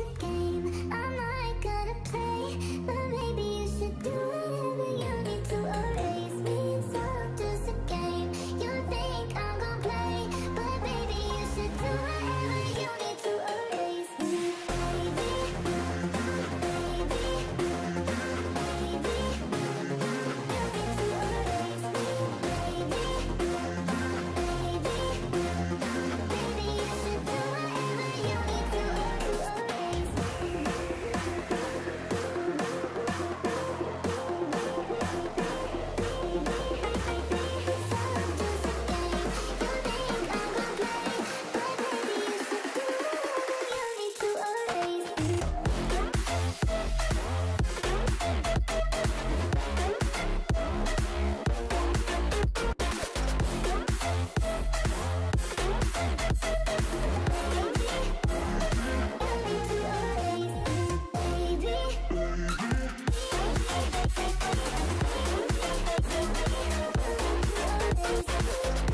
again Yeah.